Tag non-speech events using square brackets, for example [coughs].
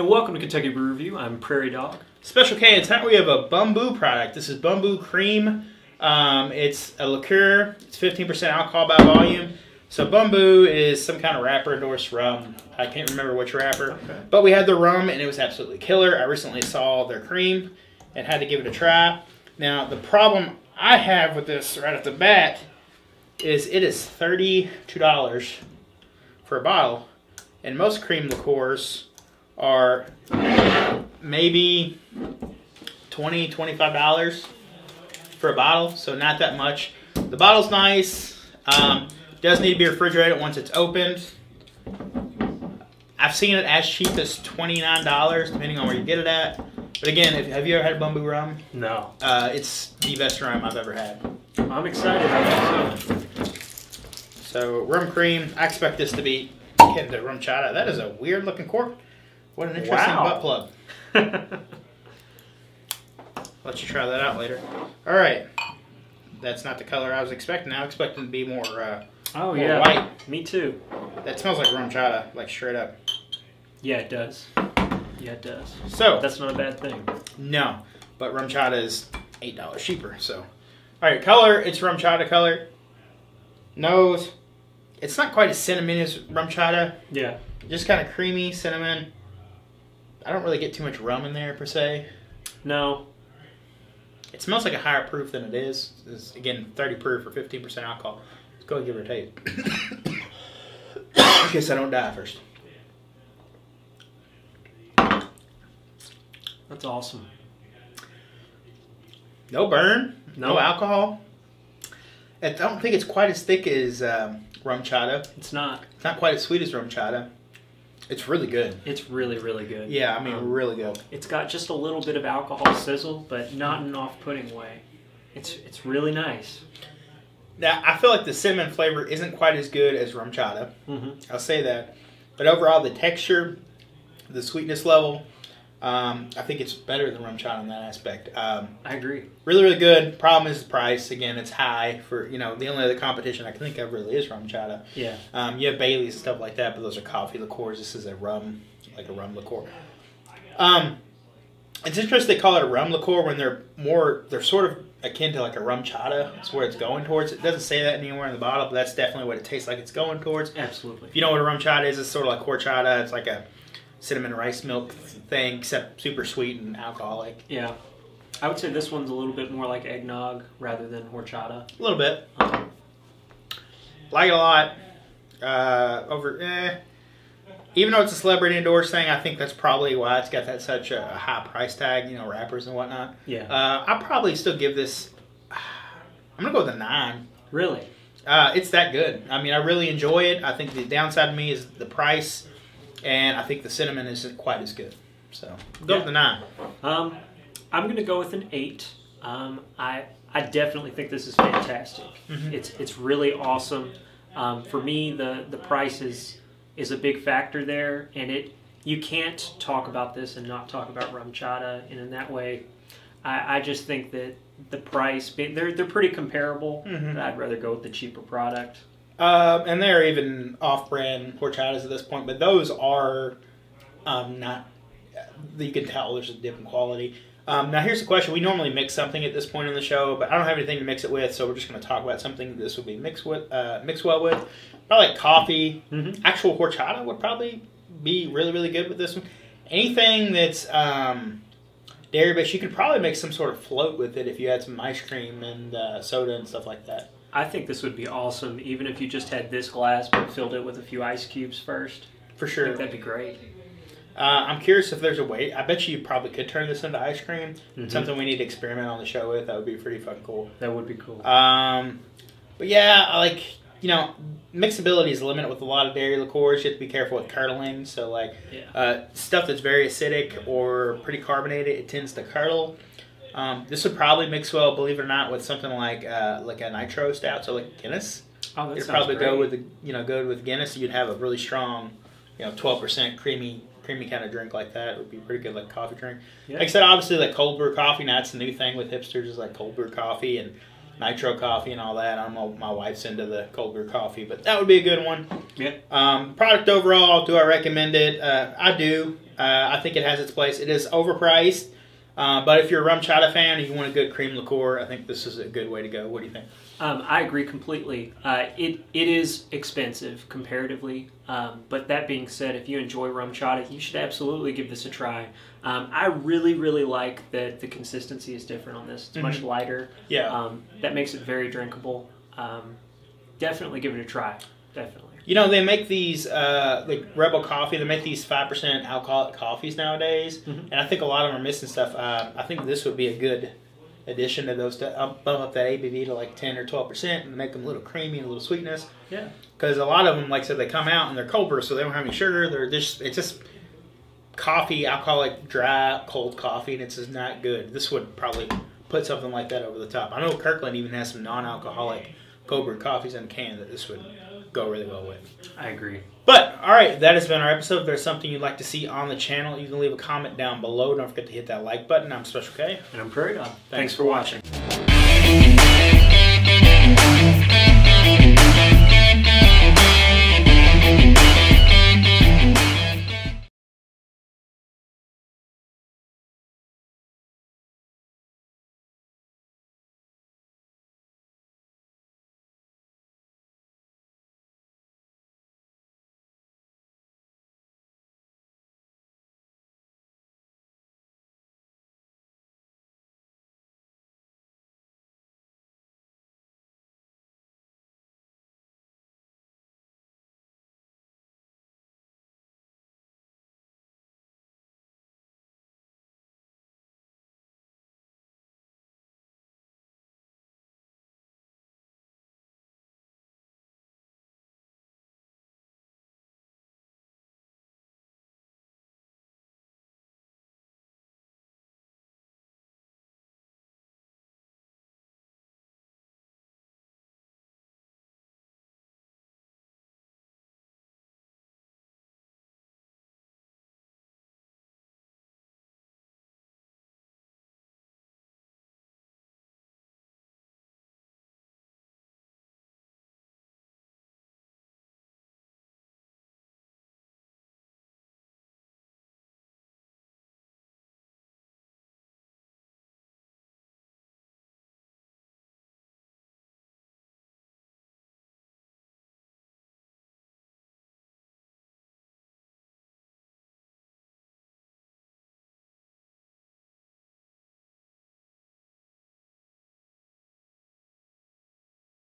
And welcome to Kentucky Brew Review. I'm Prairie Dog. Special K, and tonight we have a Bumbu product. This is Bumbu Cream. Um, it's a liqueur. It's 15% alcohol by volume. So Bumbu is some kind of rapper endorsed rum. I can't remember which rapper. Okay. But we had the rum, and it was absolutely killer. I recently saw their cream and had to give it a try. Now, the problem I have with this right off the bat is it is $32 for a bottle. And most cream liqueurs are maybe 20 $25 for a bottle, so not that much. The bottle's nice. Um, does need to be refrigerated once it's opened. I've seen it as cheap as $29, depending on where you get it at. But again, if, have you ever had Bumbu rum? No. Uh, it's the best rum I've ever had. I'm excited. So. Rum cream, I expect this to be the RumChata. That is a weird looking cork. What an interesting Wow. butt plug. [laughs] Let you try that out later. All right. That's not the color I was expecting. I was expecting to be more. Uh, oh, More yeah. white. Me too. that smells like RumChata, like straight up. Yeah, it does. Yeah, it does. So That's not a bad thing. no, but RumChata is eight dollars cheaper. So, all right, color. It's RumChata color. Nose. It's not quite as cinnamon as RumChata. Yeah. Just kind of creamy cinnamon. I don't really get too much rum in there per se. No. It smells like a higher proof than it is. It's, again, 30 proof or 15% alcohol. Let's go and give it a taste. [coughs] In case I don't die first. That's awesome. No burn. No, No. alcohol. I don't think it's quite as thick as um, RumChata. It's not. It's not quite as sweet as RumChata. It's really good. It's really, really good. Yeah, I mean, Um, really good. It's got just a little bit of alcohol sizzle, but not in an off-putting way. It's it's really nice. Now, I feel like the cinnamon flavor isn't quite as good as RumChata. hmm I'll say that. But overall, the texture, the sweetness level, um, I think it's better than RumChata in that aspect. Um, I agree. really, really good. Problem is the price. Again, it's high for you know the only other competition I can think of really is RumChata. Yeah. Um, you have Bailey's and stuff like that, but those are coffee liqueurs. This is a rum, like a rum liqueur. Um, it's interesting they call it a rum liqueur when they're more they're sort of akin to like a RumChata. It's where it's going towards. It doesn't say that anywhere in the bottle, but that's definitely what it tastes like it's going towards. Absolutely. If you know what a RumChata is, it's sort of like horchata. It's like a cinnamon rice milk thing, except super sweet and alcoholic. Yeah. I would say this one's a little bit more like eggnog rather than horchata. A little bit. Um, Like it a lot. Uh, over, eh. Even though it's a celebrity endorsed thing, I think that's probably why it's got that such a high price tag. You know, rappers and whatnot. yeah. Uh, I'll probably still give this. I'm gonna go with a nine. really. Uh, it's that good. I mean, I really enjoy it. I think the downside to me is the price, and I think the cinnamon isn't quite as good. So go Yeah. with the nine. Um, I'm going to go with an eight. Um, I I definitely think this is fantastic. Mhm. It's it's really awesome. Um, for me, the the price is is a big factor there, and it you can't talk about this and not talk about RumChata. And in that way, I, I just think that the price they're they're pretty comparable. Mhm. But I'd rather go with the cheaper product. Um, and they're even off-brand horchatas at this point, but those are um, not. You can tell there's a dip in quality. Um, now here's the question: We normally mix something at this point in the show, but I don't have anything to mix it with, so we're just going to talk about something this would be mixed with, uh, mixed well with. Probably like coffee. Mm-hmm. Actual horchata would probably be really, really good with this one. Anything that's um, dairy based, you could probably make some sort of float with it if you had some ice cream and uh, soda and stuff like that. I think this would be awesome, even if you just had this glass but filled it with a few ice cubes first. For I sure. think that'd be great. Uh, I'm curious if there's a way. I bet you probably could turn this into ice cream. Mhm. Something we need to experiment on the show with. That would be pretty fucking cool. That would be cool. Um, but yeah, I like you know, mixability is limited with a lot of dairy liqueurs. You have to be careful with curdling. So like Yeah. uh, stuff that's very acidic or pretty carbonated, it tends to curdle. Um, this would probably mix well, believe it or not, with something like uh, like a nitro stout, so like Guinness. Oh, that You'd probably great. go with the you know go with Guinness. You'd have a really strong, you know, twelve percent creamy creamy kind of drink like that. It would be pretty good like coffee drink. Yeah. Like I said, obviously like cold brew coffee. Now that's the new thing with hipsters is like cold brew coffee, and nitro coffee and all that. I'm my wife's into the cold brew coffee, but that would be a good one. Yeah. Um, product overall, do I recommend it? Uh, I do. Uh, I think it has its place. It is overpriced, uh, but if you're a RumChata fan and you want a good cream liqueur, I think this is a good way to go. What do you think? Um, I agree completely. Uh, it it is expensive comparatively, um, but that being said, if you enjoy RumChata, you should absolutely give this a try. Um, I really really like that the consistency is different on this. It's mm-hmm. much lighter. Yeah. Um, that makes it very drinkable. Um, definitely give it a try. Definitely. You know they make these uh, like Rebel Coffee. They make these five percent alcoholic coffees nowadays, mm-hmm. and I think a lot of them are missing stuff. Uh, I think this would be a good addition to those to bump up that ABV to like 10 or 12 percent and make them a little creamy and a little sweetness. Yeah. Because a lot of them, like I said, they come out and they're cold brew, so they don't have any sugar. They're just it's just coffee, alcoholic, dry, cold coffee, and it's just not good. This would probably put something like that over the top. I know Kirkland even has some non-alcoholic cold brew coffees in a can that this would go really well with. I agree. But all right, that has been our episode. If there's something you'd like to see on the channel, you can leave a comment down below. Don't forget to hit that like button. I'm Special K. And I'm Prairie Dog. Thanks, Thanks for watching.